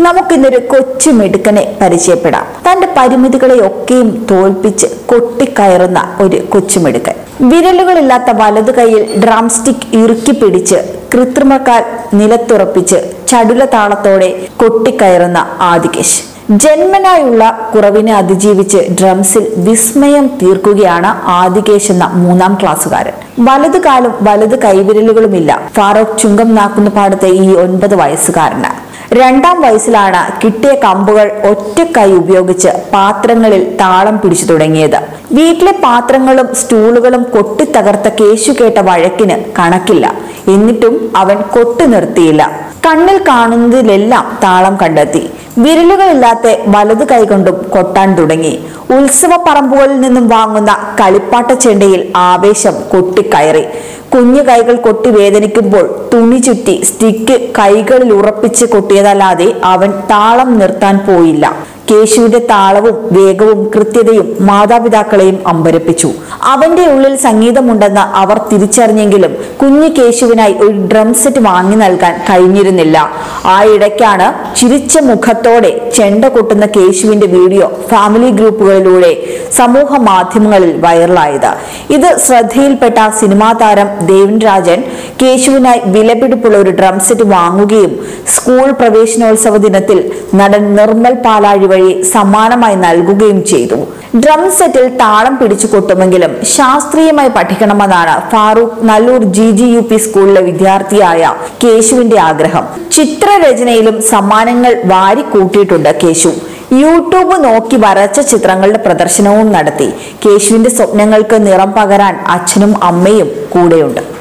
നമുക്കിന്നൊരു കൊച്ചു മിടുക്കനെ പരിചയപ്പെടാം. തന്റെ പരിമിതികളെ ഒക്കെയും തോൽപ്പിച്ച് കൊട്ടിക്കയറുന്ന ഒരു കൊച്ചുമിടുക്കൻ വിരലുകളില്ലാത്ത വലതു കൈയിൽ ഡ്രം സ്റ്റിക്ക് ഇറുക്കി പിടിച്ച് കൃത്രിമക്കാൽ നിലത്തുറപ്പിച്ച് ചടുല താളത്തോടെ കൊട്ടിക്കയറുന്ന ആദികേശ് ജന്മനായുള്ള കുറവിനെ അതിജീവിച്ച് ഡ്രംസിൽ വിസ്മയം തീർക്കുകയാണ് ആദികേശ് എന്ന മൂന്നാം ക്ലാസ്സുകാരൻ. വലതു കാലും വലത് കൈവിരലുകളുമില്ല. ഫാറൂഖ് ചുങ്കം നാക്കുന്ന പാടത്തെ ഈ ഒൻപത് വയസ്സുകാരന് രണ്ടാം വയസ്സിലാണ് കിട്ടിയ കമ്പുകൾ ഒറ്റക്കൈ ഉപയോഗിച്ച് പാത്രങ്ങളിൽ താളം പിടിച്ചു തുടങ്ങിയത്. വീട്ടിലെ പാത്രങ്ങളും സ്റ്റൂളുകളും കൊട്ടിത്തകർത്ത കേശു കേട്ട വഴക്കിന് കണക്കില്ല. എന്നിട്ടും അവൻ കൊട്ടു നിർത്തിയില്ല. കണ്ണിൽ കാണുന്നതിലെല്ലാം താളം കണ്ടെത്തി. വിരലുകളില്ലാത്ത വലതു കൈകൊണ്ടും കൊട്ടാൻ തുടങ്ങി. ഉത്സവ പറമ്പുകളിൽ നിന്നും വാങ്ങുന്ന കളിപ്പാട്ട ചെണ്ടയിൽ ആവേശം കൊട്ടിക്കയറി. കുഞ്ഞു കൈകൾ കൊട്ടി വേദനിക്കുമ്പോൾ തുണി ചുറ്റി സ്റ്റിക്ക് കൈകളിൽ ഉറപ്പിച്ച് കൊട്ടിയതല്ലാതെ അവൻ താളം നിർത്താൻ പോയില്ല. കേശുവിന്റെ താളവും വേഗവും കൃത്യതയും മാതാപിതാക്കളെയും അമ്പരപ്പിച്ചു. അവന്റെ ഉള്ളിൽ സംഗീതമുണ്ടെന്ന് അവർ തിരിച്ചറിഞ്ഞെങ്കിലും കുഞ്ഞു കേശുവിനായി ഒരു ഡ്രം സെറ്റ് വാങ്ങി നൽകാൻ കഴിഞ്ഞിരുന്നില്ല. ആ ഇടയ്ക്കാണ് ചിരിച്ച മുഖത്തോടെ ചെണ്ട കൊട്ടുന്ന കേശുവിന്റെ വീഡിയോ ഫാമിലി ഗ്രൂപ്പുകളിലൂടെ സമൂഹ മാധ്യമങ്ങളിൽ വൈറലായത്. ഇത് ശ്രദ്ധയിൽപ്പെട്ട സിനിമാ താരം ദേവൻ രാജൻ കേശുവിനായി വിലപിടിപ്പുള്ള ഒരു ഡ്രം സെറ്റ് വാങ്ങുകയും സ്കൂൾ പ്രവേശനോത്സവ ദിനത്തിൽ നടൻ നിർമ്മൽ പാലാഴി വഴി സമ്മാനമായി നൽകുകയും ചെയ്തു. ഡ്രം സെറ്റിൽ താളം പിടിച്ചു കൊട്ടുമെങ്കിലും ശാസ്ത്രീയമായി പഠിക്കണമെന്നാണ് Farooq Nallur G G U P സ്കൂളിലെ വിദ്യാർത്ഥിയായ കേശുവിന്റെ ആഗ്രഹം. ചിത്രരചനയിലും സമ്മാനങ്ങൾ വാരിക്കൂട്ടിയിട്ടുണ്ട് കേശു. യൂട്യൂബ് നോക്കി വരച്ച ചിത്രങ്ങളുടെ പ്രദർശനവും നടത്തി. കേശുവിന്റെ സ്വപ്നങ്ങൾക്ക് നിറം പകരാൻ അച്ഛനും അമ്മയും കൂടെയുണ്ട്.